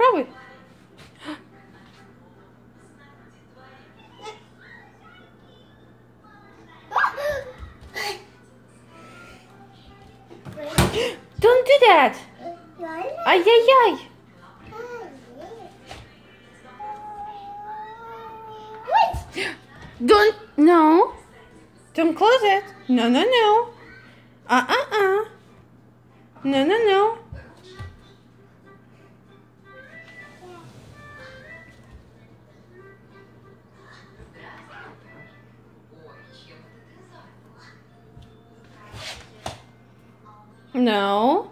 Пробуй. Don't do that. Ай-яй-яй. Don't, no. Don't close it. No, no, no. Uh-uh-uh. No, no, no. No.